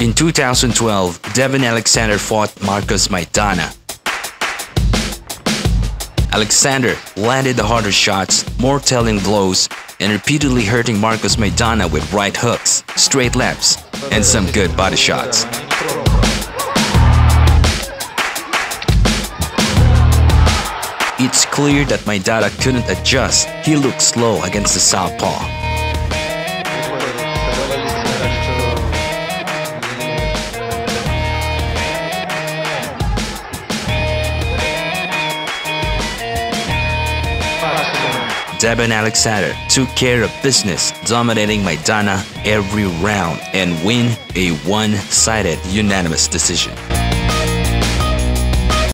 In 2012, Devon Alexander fought Marcos Maidana. Alexander landed the harder shots, more telling blows, and repeatedly hurting Marcos Maidana with right hooks, straight lefts, and some good body shots. It's clear that Maidana couldn't adjust. He looked slow against the southpaw. Devon Alexander took care of business, dominating Maidana every round and win a one-sided unanimous decision.